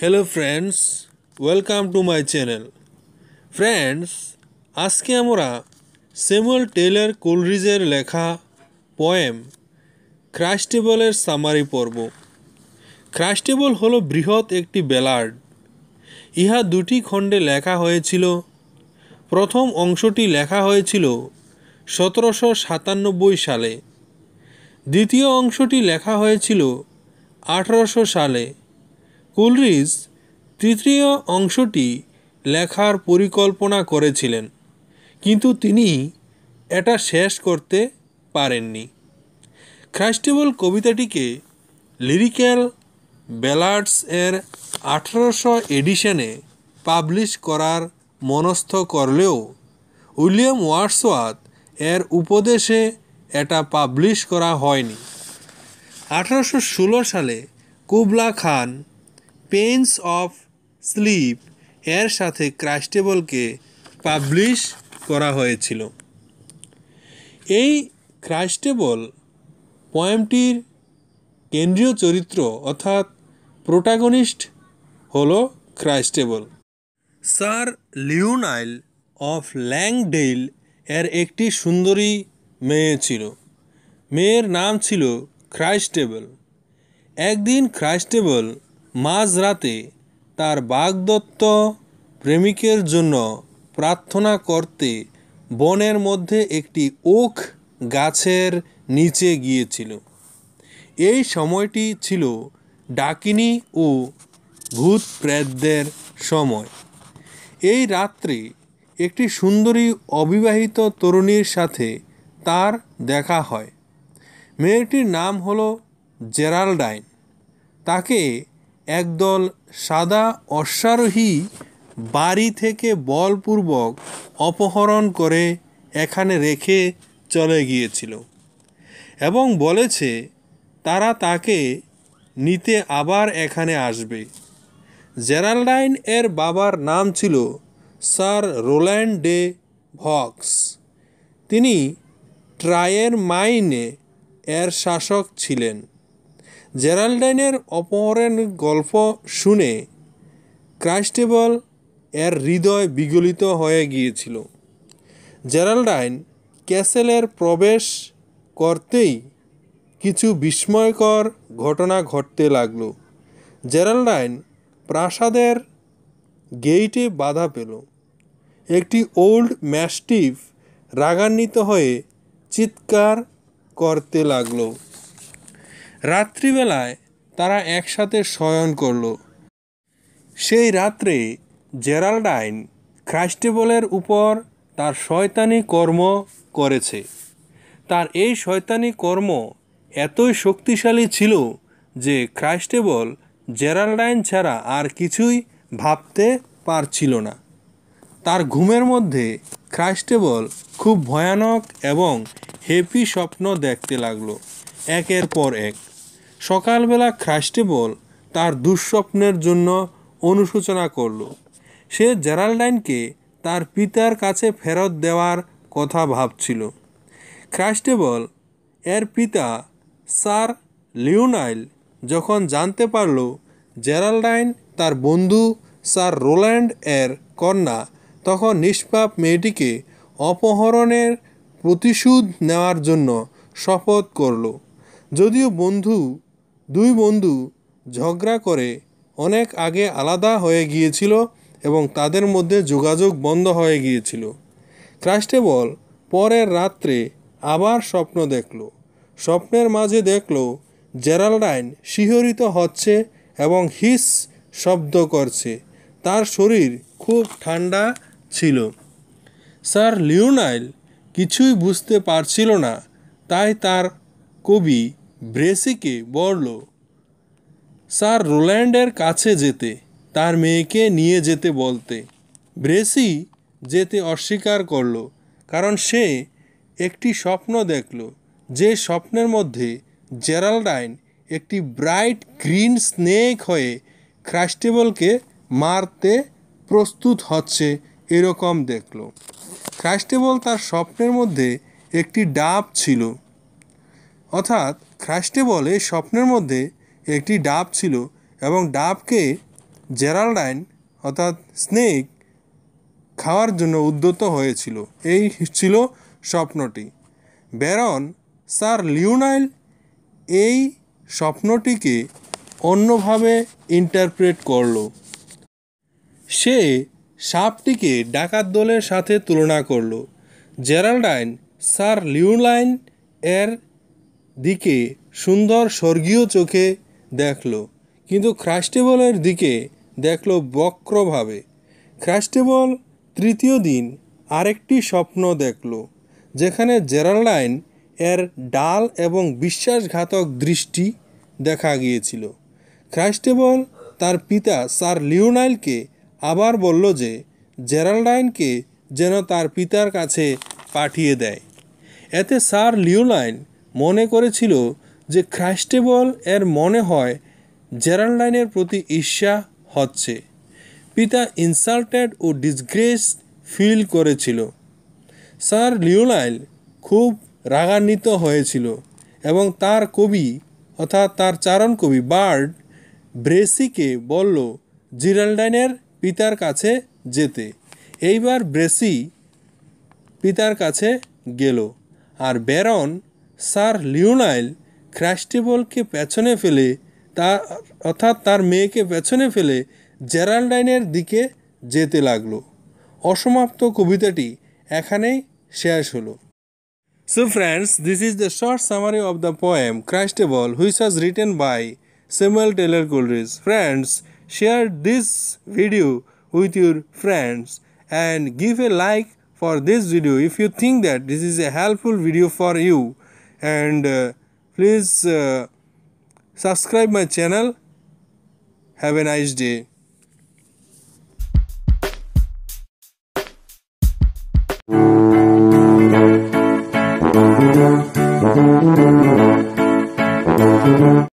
Hello friends welcome to my channel friends আজকে আমরা Samuel Taylor কোলরিজের লেখা পোয়েম ক্রাস্টেবলের সামারি পর্ব ক্রাস্টেবল হলো বৃহৎ একটি বেলার্ড। ইহা দুটি খণ্ডে লেখা হয়েছিল। প্রথম অংশটি লেখা হয়েছিল সতেরোশো সাতানব্বই সালে। দ্বিতীয় অংশটি লেখা হয়েছিল আঠারোশো সালে। কুলরিজ তৃতীয় অংশটি লেখার পরিকল্পনা করেছিলেন, কিন্তু তিনি এটা শেষ করতে পারেননি। খ্রাস্টেবল কবিতাটিকে লিরিক্যাল ব্যালার্ডস এর আঠারোশো এডিশনে পাবলিশ করার মনস্থ করলেও উইলিয়াম ওয়ার্ডসওয়ার্থ এর উপদেশে এটা পাবলিশ করা হয়নি। আঠারোশো ষোলো সালে Kubla Khan pains of sleep এর সাথে ক্রাস্টেবলকে পাবলিশ করা হয়েছিল। এই ক্রাস্টেবল পয়েমটির কেন্দ্রীয় চরিত্র অর্থাৎ প্রোটাগনিস্ট হল Christabel sir Lionel of Langdale এর একটি সুন্দরী মেয়ে ছিল। মেয়ের নাম ছিল ক্রাইস্টেবল একদিন ক্রাইস্টেবল মাঝরাতে তার বাগদত্ত প্রেমিকের জন্য প্রার্থনা করতে বনের মধ্যে একটি ওক গাছের নিচে গিয়েছিল। এই সময়টি ছিল ডাকিনী ও ভূত প্রেতদের সময়। এই রাত্রে একটি সুন্দরী অবিবাহিত তরুণীর সাথে তার দেখা হয়। মেয়েটির নাম হলো জেরাল্ডাইন। তাকে একদল সাদা অশ্বারোহী বাড়ি থেকে বলপূর্বক অপহরণ করে এখানে রেখে চলে গিয়েছিল এবং বলেছে, তারা তাকে নিতে আবার এখানে আসবে। জেরাল্ডাইন এর বাবার নাম ছিল স্যার রোল্যান্ড ডে ভক্স। তিনি ট্রায়ের মাইনে এর শাসক ছিলেন। জেরাল্ডাইনের অপহরণ গল্প শুনে ক্রাইস্টেবল এর হৃদয় বিগলিত হয়ে গিয়েছিল। জেরাল্ডাইন ক্যাসেলের প্রবেশ করতেই কিছু বিস্ময়কর ঘটনা ঘটতে লাগল। জেরাল্ডাইন প্রাসাদের গেইটে বাধা পেল। একটি ওল্ড ম্যাস্টিভ রাগান্বিত হয়ে চিৎকার করতে লাগল। রাত্রিবেলায় তারা একসাথে শয়ন করল। সেই রাত্রে জেরাল্ডাইন খ্রাস্টেবলের উপর তার শয়তানি কর্ম করেছে। তার এই শয়তানি কর্ম এতই শক্তিশালী ছিল যে খ্রাস্টেবল জেরাল্ডাইন ছাড়া আর কিছুই ভাবতে পারছিল না। তার ঘুমের মধ্যে খ্রাস্টেবল খুব ভয়ানক এবং হেপি স্বপ্ন দেখতে লাগল, একের পর এক। সকালবেলা খ্রাস্টেবল তার দুঃস্বপ্নের জন্য অনুশোচনা করল। সে জেরাল্ডাইনকে তার পিতার কাছে ফেরত দেওয়ার কথা ভাবছিল। খ্রাস্টেবল এর পিতা স্যার লিওনাইল। যখন জানতে পারল জেরাল্ডাইন তার বন্ধু স্যার রোল্যান্ড এর কন্যা, তখন নিষ্পাপ মেয়েটিকে অপহরণের প্রতিশোধ নেওয়ার জন্য শপথ করল। যদিও বন্ধু দুই বন্ধু ঝগড়া করে অনেক আগে আলাদা হয়ে গিয়েছিল এবং তাদের মধ্যে যোগাযোগ বন্ধ হয়ে গিয়েছিল। ক্রাস্টেবল পরের রাত্রে আবার স্বপ্ন দেখল। স্বপ্নের মাঝে দেখল জেরাল্ডাইন শিহরিত হচ্ছে এবং হিস শব্দ করছে। তার শরীর খুব ঠান্ডা ছিল। স্যার লিওনাইল কিছুই বুঝতে পারছিল না, তাই তার কবি ব্রেসিকে বলল স্যার রোল্যান্ডের কাছে যেতে, তার মেয়েকে নিয়ে যেতে বলতে। ব্রেসি যেতে অস্বীকার করল, কারণ সে একটি স্বপ্ন দেখল, যে স্বপ্নের মধ্যে জেরাল্ডাইন একটি ব্রাইট গ্রিন স্নেক হয়ে খ্রাস্টেবলকে মারতে প্রস্তুত হচ্ছে, এরকম দেখল। খ্রাস্টেবল তার স্বপ্নের মধ্যে একটি ডাব ছিল। অর্থাৎ খ্রাস্টেবল এই স্বপ্নের মধ্যে একটি ডাব ছিল এবং ডাবকে জেরাল্ডাইন অর্থাৎ স্নেক খাওয়ার জন্য উদ্যত হয়েছিল। এই ছিল স্বপ্নটি। ব্যারন, স্যার লিওনাইল, এই স্বপ্নটিকে অন্যভাবে ইন্টারপ্রেট করল। সে সাপটিকে ডাকাত দলের সাথে তুলনা করল। জেরাল্ডাইন, স্যার লিওনাইন এর দিকে সুন্দর স্বর্গীয় চোখে দেখল, কিন্তু খ্রাস্টেবলের দিকে দেখল বক্রভাবে। খ্রাস্টেবল তৃতীয় দিন আরেকটি স্বপ্ন দেখল, যেখানে জেরাল্ডাইন এর ডাল এবং বিশ্বাসঘাতক দৃষ্টি দেখা গিয়েছিল। খ্রাস্টেবল তার পিতা স্যার লিওনাইলকে আবার বলল যে জেরাল্ডাইনকে যেন তার পিতার কাছে পাঠিয়ে দেয়। এতে স্যার লিওনাইন মনে করেছিল যে খ্রাস্টেবল এর মনে হয় জেরাল্ডাইনের প্রতি ঈর্ষা হচ্ছে। পিতা ইনসাল্টেড ও ডিসগ্রেস ফিল করেছিল। স্যার লিওনাইল খুব রাগান্বিত হয়েছিল এবং তার কবি অর্থাৎ তার চারণ কবি বার্ড ব্রেসিকে বলল, জিরাল্ডাইনের পিতার কাছে যেতে। এইবার ব্রেসি পিতার কাছে গেল। আর ব্যারন, স্যার লিওনাইল ক্র্যাস্টেবলকে পেছনে ফেলে, তা অর্থাৎ তার মেয়েকে পেছনে ফেলে জেরাল্ডাইনের দিকে যেতে লাগল। অসমাপ্ত কবিতাটি এখানেই শেষ হলো। So friends this is the short summary of the poem Christabel which was written by Samuel Taylor Coleridge friends share this video with your friends and give a like for this video if you think that this is a helpful video for you and Please uh, subscribe my channel. Have a nice day.